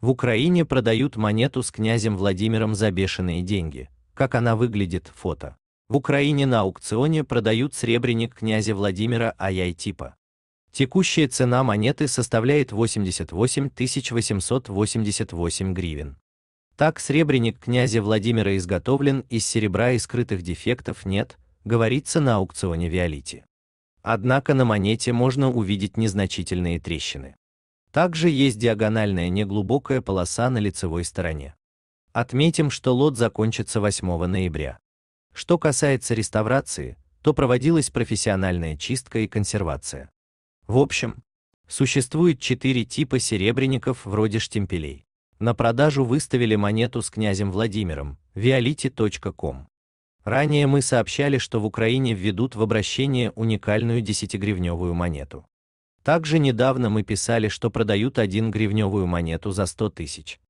В Украине продают монету с князем Владимиром за бешеные деньги. Как она выглядит, фото. В Украине на аукционе продают сребреник князя Владимира Аяй типа. Текущая цена монеты составляет 88 888 гривен. Так сребреник князя Владимира изготовлен из серебра и скрытых дефектов нет, говорится на аукционе Виолити. Однако на монете можно увидеть незначительные трещины. Также есть диагональная неглубокая полоса на лицевой стороне. Отметим, что лот закончится 8 ноября. Что касается реставрации, то проводилась профессиональная чистка и консервация. В общем, существует четыре типа серебряников вроде штемпелей. На продажу выставили монету с князем Владимиром, violite.com. Ранее мы сообщали, что в Украине введут в обращение уникальную 10-гривневую монету. Также недавно мы писали, что продают 1 гривневую монету за 100 тысяч.